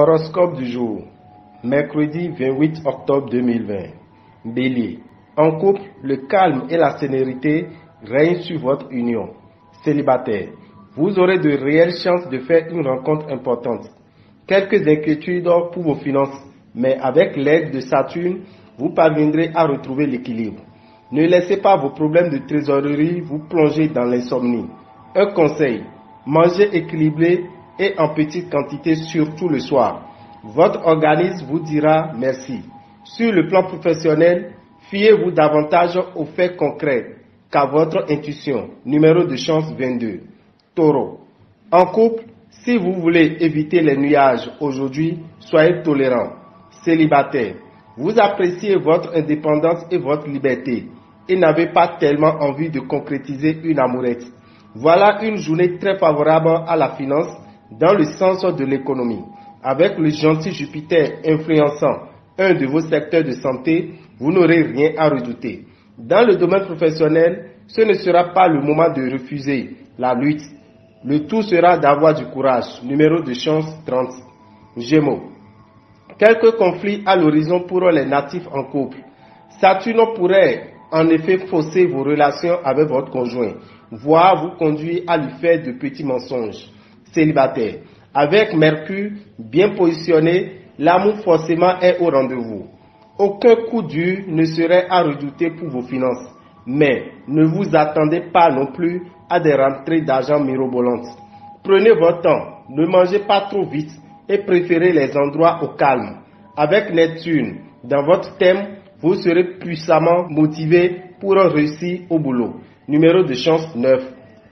Horoscope du jour. Mercredi 28 octobre 2020. Bélier. En couple, le calme et la sénérité règnent sur votre union. Célibataire. Vous aurez de réelles chances de faire une rencontre importante. Quelques inquiétudes pour vos finances, mais avec l'aide de Saturne, vous parviendrez à retrouver l'équilibre. Ne laissez pas vos problèmes de trésorerie vous plonger dans l'insomnie. Un conseil. Mangez équilibré et en petite quantité, surtout le soir. Votre organisme vous dira merci. Sur le plan professionnel, fiez-vous davantage aux faits concrets qu'à votre intuition. Numéro de chance 22. Taureau. En couple, si vous voulez éviter les nuages aujourd'hui, soyez tolérant. Célibataire. Vous appréciez votre indépendance et votre liberté et n'avez pas tellement envie de concrétiser une amourette. Voilà une journée très favorable à la finance dans le sens de l'économie. Avec le gentil Jupiter influençant un de vos secteurs de santé, vous n'aurez rien à redouter. Dans le domaine professionnel, ce ne sera pas le moment de refuser la lutte. Le tout sera d'avoir du courage. Numéro de chance 30. Gémeaux. Quelques conflits à l'horizon pour les natifs en couple. Saturne pourrait en effet fausser vos relations avec votre conjoint, voire vous conduire à lui faire de petits mensonges célibataire. Avec Mercure bien positionné, l'amour forcément est au rendez-vous. Aucun coup dur ne serait à redouter pour vos finances. Mais ne vous attendez pas non plus à des rentrées d'argent mirobolantes. Prenez votre temps, ne mangez pas trop vite et préférez les endroits au calme. Avec Neptune, dans votre thème, vous serez puissamment motivé pour réussir au boulot. Numéro de chance 9.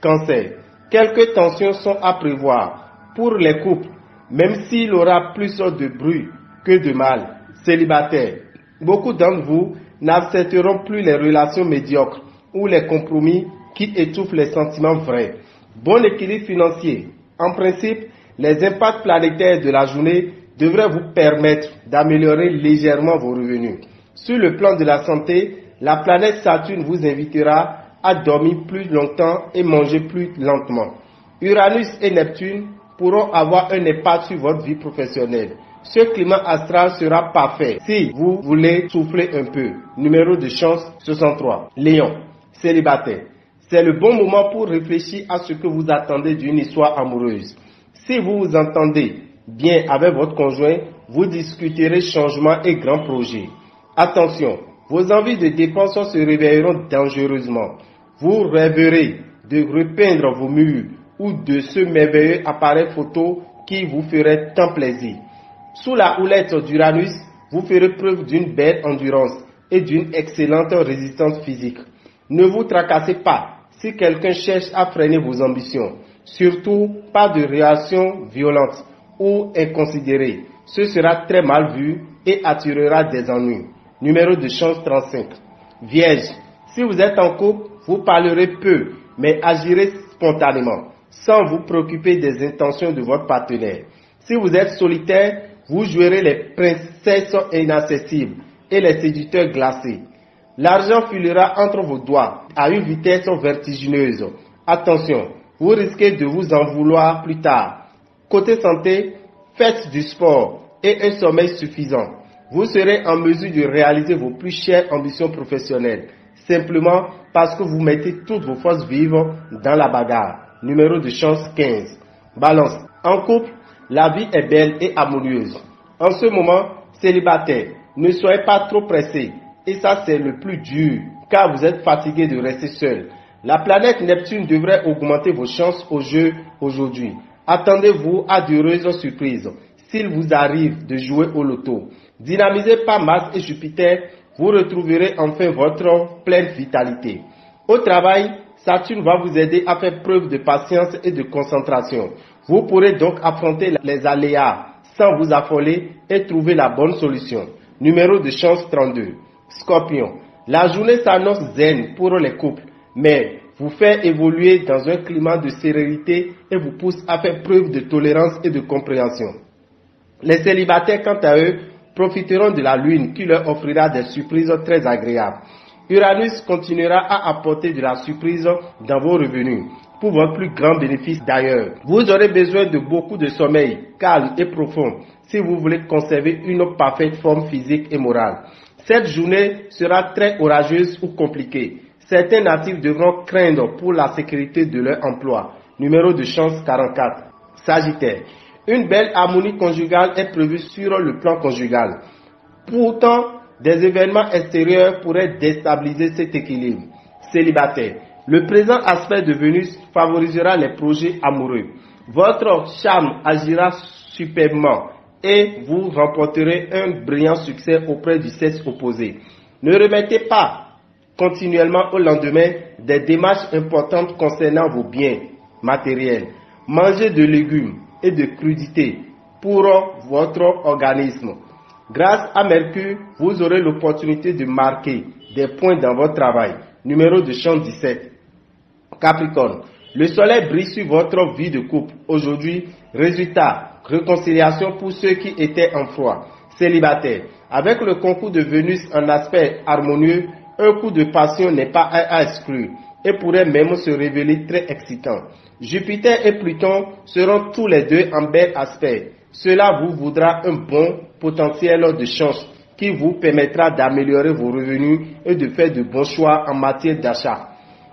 Cancer. Quelques tensions sont à prévoir pour les couples, même s'il aura plus de bruit que de mal. Célibataire. Beaucoup d'entre vous n'accepteront plus les relations médiocres ou les compromis qui étouffent les sentiments vrais. Bon équilibre financier. En principe, les impacts planétaires de la journée devraient vous permettre d'améliorer légèrement vos revenus. Sur le plan de la santé, la planète Saturne vous invitera à dormir plus longtemps et manger plus lentement. Uranus et Neptune pourront avoir un impact sur votre vie professionnelle. Ce climat astral sera parfait si vous voulez souffler un peu. Numéro de chance 63. Léon, célibataire. C'est le bon moment pour réfléchir à ce que vous attendez d'une histoire amoureuse. Si vous vous entendez bien avec votre conjoint, vous discuterez changement et grands projets. Attention, vos envies de dépenses se réveilleront dangereusement. Vous rêverez de repeindre vos murs ou de ce merveilleux appareil photo qui vous ferait tant plaisir. Sous la houlette d'Uranus, vous ferez preuve d'une belle endurance et d'une excellente résistance physique. Ne vous tracassez pas si quelqu'un cherche à freiner vos ambitions. Surtout, pas de réaction violente ou inconsidérée. Ce sera très mal vu et attirera des ennuis. Numéro de chance 35. Vierge, si vous êtes en couple, vous parlerez peu, mais agirez spontanément, sans vous préoccuper des intentions de votre partenaire. Si vous êtes solitaire, vous jouerez les princesses inaccessibles et les séducteurs glacés. L'argent filera entre vos doigts à une vitesse vertigineuse. Attention, vous risquez de vous en vouloir plus tard. Côté santé, faites du sport et un sommeil suffisant. Vous serez en mesure de réaliser vos plus chères ambitions professionnelles simplement parce que vous mettez toutes vos forces vives dans la bagarre. Numéro de chance 15. Balance. En couple, la vie est belle et harmonieuse. En ce moment, célibataire, ne soyez pas trop pressé. Et ça, c'est le plus dur, car vous êtes fatigué de rester seul. La planète Neptune devrait augmenter vos chances au jeu aujourd'hui. Attendez-vous à d'heureuses surprises s'il vous arrive de jouer au loto. Dynamisez pas Mars et Jupiter vous retrouverez enfin votre pleine vitalité. Au travail, Saturne va vous aider à faire preuve de patience et de concentration. Vous pourrez donc affronter les aléas sans vous affoler et trouver la bonne solution. Numéro de chance 32. Scorpion. La journée s'annonce zen pour les couples, mais vous fait évoluer dans un climat de sérénité et vous pousse à faire preuve de tolérance et de compréhension. Les célibataires, quant à eux, profiteront de la lune qui leur offrira des surprises très agréables. Uranus continuera à apporter de la surprise dans vos revenus. pour votre plus grand bénéfice d'ailleurs. Vous aurez besoin de beaucoup de sommeil, calme et profond, si vous voulez conserver une parfaite forme physique et morale. Cette journée sera très orageuse ou compliquée. Certains natifs devront craindre pour la sécurité de leur emploi. Numéro de chance 44. Sagittaire. Une belle harmonie conjugale est prévue sur le plan conjugal. Pourtant, des événements extérieurs pourraient déstabiliser cet équilibre. Célibataire. Le présent aspect de Vénus favorisera les projets amoureux. Votre charme agira superbement et vous remporterez un brillant succès auprès du sexe opposé. Ne remettez pas continuellement au lendemain des démarches importantes concernant vos biens matériels. Mangez de légumes de crudités pour votre organisme. Grâce à Mercure, vous aurez l'opportunité de marquer des points dans votre travail. Numéro de champ 17. Capricorne. Le soleil brille sur votre vie de couple. Aujourd'hui, résultat, réconciliation pour ceux qui étaient en froid. Célibataire. Avec le concours de Vénus en aspect harmonieux, un coup de passion n'est pas à exclure et pourrait même se révéler très excitant. Jupiter et Pluton seront tous les deux en bel aspect. Cela vous voudra un bon potentiel de chance qui vous permettra d'améliorer vos revenus et de faire de bons choix en matière d'achat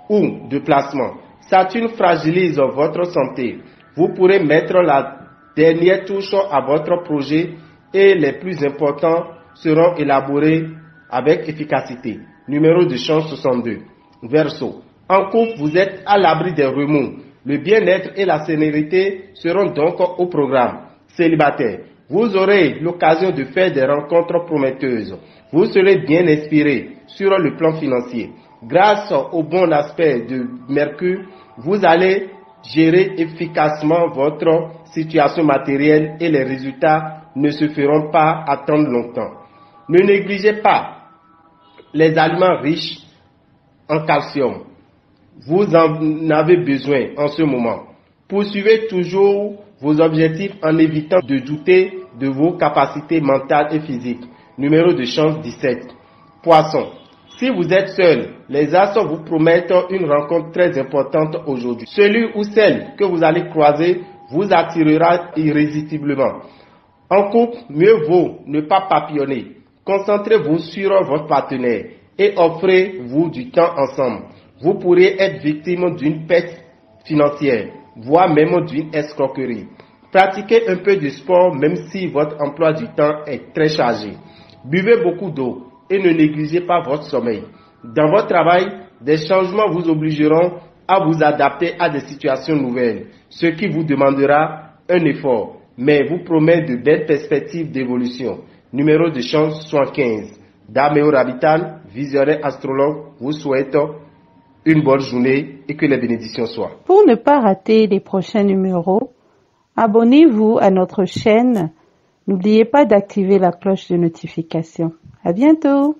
ou de placement. Saturne fragilise votre santé. Vous pourrez mettre la dernière touche à votre projet et les plus importants seront élaborés avec efficacité. Numéro de chance 62. Verseau. En couple, vous êtes à l'abri des remous. Le bien-être et la sénérité seront donc au programme. Célibataire. Vous aurez l'occasion de faire des rencontres prometteuses. Vous serez bien inspiré sur le plan financier. Grâce au bon aspect de Mercure, vous allez gérer efficacement votre situation matérielle et les résultats ne se feront pas attendre longtemps. Ne négligez pas les aliments riches en calcium. Vous en avez besoin en ce moment. Poursuivez toujours vos objectifs en évitant de douter de vos capacités mentales et physiques. Numéro de chance 17. Poisson. Si vous êtes seul, les astres vous promettent une rencontre très importante aujourd'hui. Celui ou celle que vous allez croiser vous attirera irrésistiblement. En couple, mieux vaut ne pas papillonner. Concentrez-vous sur votre partenaire et offrez-vous du temps ensemble. Vous pourriez être victime d'une perte financière, voire même d'une escroquerie. Pratiquez un peu de sport même si votre emploi du temps est très chargé. Buvez beaucoup d'eau et ne négligez pas votre sommeil. Dans votre travail, des changements vous obligeront à vous adapter à des situations nouvelles, ce qui vous demandera un effort, mais vous promet de belles perspectives d'évolution. Numéro de chance 75. Dameo Rabitan, visionnaire astrologue, vous souhaite une bonne journée et que les bénédictions soient. Pour ne pas rater les prochains numéros, abonnez-vous à notre chaîne. N'oubliez pas d'activer la cloche de notification. À bientôt!